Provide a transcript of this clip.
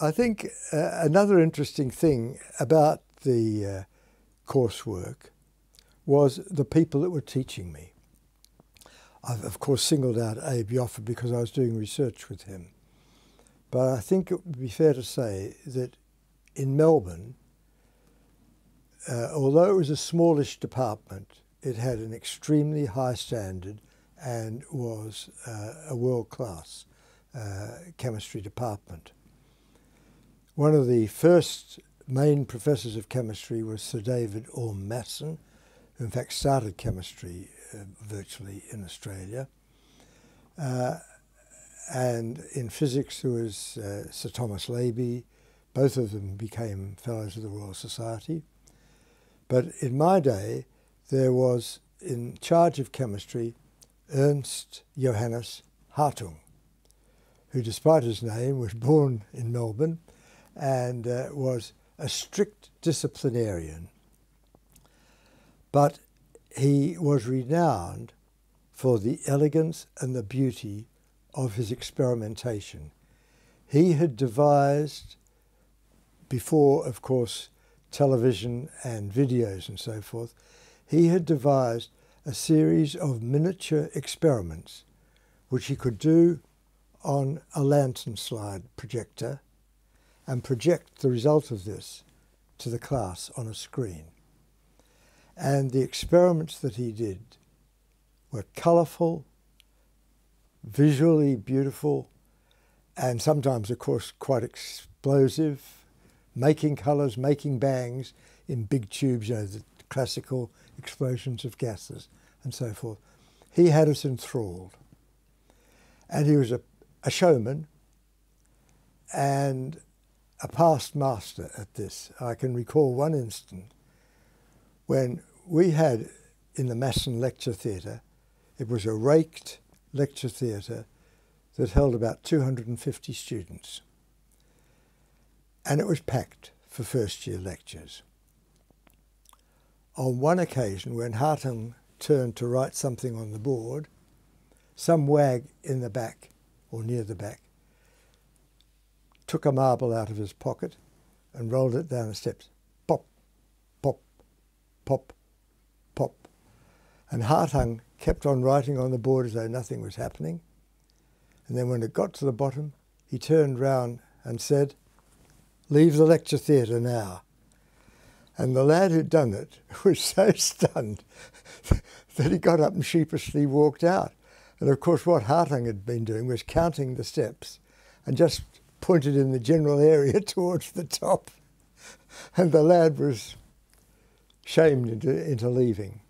I think uh, another interesting thing about the uh, coursework was the people that were teaching me. I've, of course, singled out Abe Yoffe because I was doing research with him. But I think it would be fair to say that in Melbourne, uh, although it was a smallish department, it had an extremely high standard and was uh, a world class uh, chemistry department. One of the first main professors of chemistry was Sir David Orme Masson, who in fact started chemistry uh, virtually in Australia. Uh, and in physics there was uh, Sir Thomas Laby. Both of them became Fellows of the Royal Society. But in my day, there was in charge of chemistry Ernst Johannes Hartung, who, despite his name, was born in Melbourne and uh, was a strict disciplinarian. But he was renowned for the elegance and the beauty of his experimentation. He had devised, before, of course, television and videos and so forth, he had devised a series of miniature experiments which he could do on a lantern slide projector and project the result of this to the class on a screen. And the experiments that he did were colourful, visually beautiful, and sometimes, of course, quite explosive, making colours, making bangs in big tubes, you know, the classical explosions of gases and so forth. He had us enthralled. And he was a, a showman and a past master at this. I can recall one instant when we had in the Masson Lecture Theatre, it was a raked lecture theatre that held about 250 students. And it was packed for first year lectures. On one occasion, when Hartung turned to write something on the board, some wag in the back or near the back took a marble out of his pocket and rolled it down the steps. Pop, pop, pop, pop. And Hartung kept on writing on the board as though nothing was happening. And then when it got to the bottom, he turned round and said, Leave the lecture theatre now. And the lad who'd done it was so stunned that he got up and sheepishly walked out. And of course, what Hartung had been doing was counting the steps and just pointed in the general area towards the top. And the lad was shamed into, into leaving.